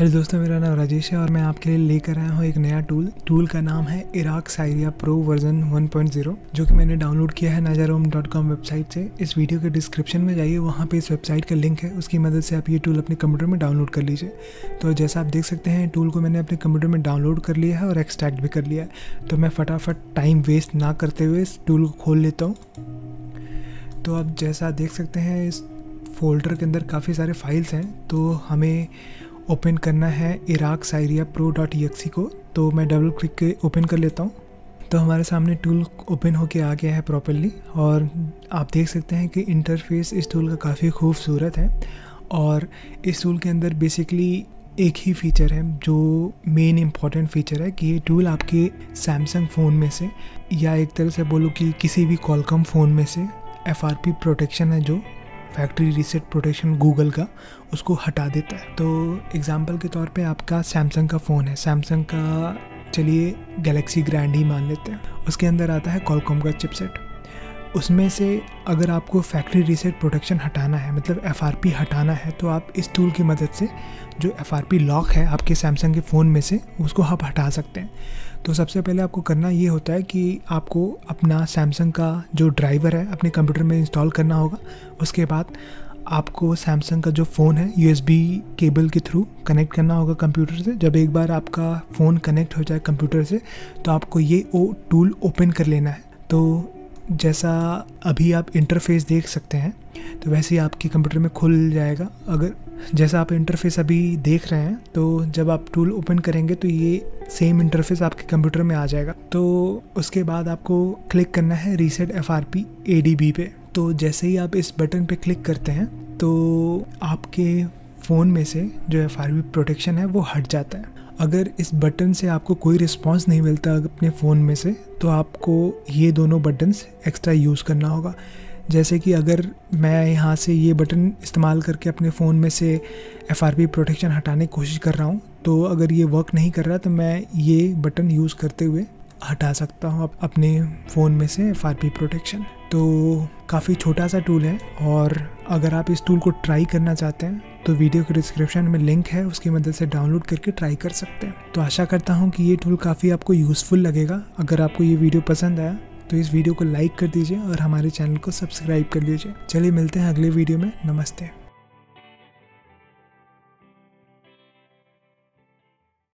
Hello दोस्तों, मेरा नाम राजेश है और मैं आपके लिए लेकर आया हूँ एक नया टूल टूल का नाम है इराक साइरिया प्रो वर्जन 1.0 जो कि मैंने डाउनलोड किया है नाजारोम डॉट कॉम वेबसाइट से। इस वीडियो के डिस्क्रिप्शन में जाइए, वहाँ पे इस वेबसाइट का लिंक है। उसकी मदद से आप ये टूल अपने कंप्यूटर में डाउनलोड कर लीजिए। तो जैसा आप देख सकते हैं टूल को मैंने अपने कंप्यूटर में डाउनलोड कर लिया है और एक्सट्रैक्ट भी कर लिया है। तो मैं फटाफट टाइम वेस्ट ना करते हुए इस टूल को खोल लेता हूँ। तो अब जैसा देख सकते हैं, इस फोल्डर के अंदर काफ़ी सारे फाइल्स हैं। तो हमें ओपन करना है इराक साइरिया प्रो डॉट को तो मैं डबल क्लिक के ओपन कर लेता हूँ। तो हमारे सामने टूल ओपन होके आ गया है प्रॉपरली और आप देख सकते हैं कि इंटरफेस इस टूल का काफ़ी खूबसूरत है और इस टूल के अंदर बेसिकली एक ही फीचर है जो मेन इंपॉर्टेंट फीचर है कि ये टूल आपके सैमसंग फ़ोन में से या एक तरह से बोलो कि किसी भी कॉलकम फ़ोन में से FRP प्रोटेक्शन है जो फैक्ट्री रीसेट प्रोटेक्शन गूगल का, उसको हटा देता है। तो एग्ज़ाम्पल के तौर पे आपका सैमसंग का फ़ोन है। सैमसंग का, चलिए गैलेक्सी ग्रैंड ही मान लेते हैं। उसके अंदर आता है कॉलकॉम का चिपसेट उसमें से अगर आपको फैक्ट्री रीसेट प्रोटेक्शन हटाना है मतलब FRP हटाना है तो आप इस टूल की मदद से जो FRP लॉक है आपके सैमसंग के फ़ोन में से, उसको आप हटा सकते हैं। तो सबसे पहले आपको करना ये होता है कि आपको अपना सैमसंग का जो ड्राइवर है, अपने कंप्यूटर में इंस्टॉल करना होगा। उसके बाद आपको सैमसंग का जो फ़ोन है USB केबल के थ्रू कनेक्ट करना होगा कंप्यूटर से। जब एक बार आपका फ़ोन कनेक्ट हो जाए कंप्यूटर से तो आपको ये ओ टूल ओपन कर लेना है। तो जैसा अभी आप इंटरफेस देख सकते हैं तो वैसे ही आपके कंप्यूटर में खुल जाएगा। अगर जैसा आप इंटरफेस अभी देख रहे हैं तो जब आप टूल ओपन करेंगे तो ये सेम इंटरफेस आपके कंप्यूटर में आ जाएगा। तो उसके बाद आपको क्लिक करना है reset F R P A D B पे। तो जैसे ही आप इस बटन पे क्लिक करते हैं तो आपके फ़ोन में से जो एफ़ आर पी प्रोटेक्शन है, वो हट जाता है। अगर इस बटन से आपको कोई रिस्पांस नहीं मिलता अपने फ़ोन में से तो आपको ये दोनों बटन्स एक्स्ट्रा यूज़ करना होगा। जैसे कि अगर मैं यहाँ से ये बटन इस्तेमाल करके अपने फ़ोन में से FRP प्रोटेक्शन हटाने की कोशिश कर रहा हूँ तो अगर ये वर्क नहीं कर रहा तो मैं ये बटन यूज़ करते हुए हटा सकता हूँ अपने फ़ोन में से FRP प्रोटेक्शन तो काफ़ी छोटा सा टूल है और अगर आप इस टूल को ट्राई करना चाहते हैं तो वीडियो के डिस्क्रिप्शन में लिंक है, उसकी मदद से डाउनलोड करके ट्राई कर सकते हैं। तो आशा करता हूँ कि ये टूल काफ़ी आपको यूज़फुल लगेगा। अगर आपको ये वीडियो पसंद आया तो इस वीडियो को लाइक कर दीजिए और हमारे चैनल को सब्सक्राइब कर लीजिए चलिए मिलते हैं अगले वीडियो में। नमस्ते।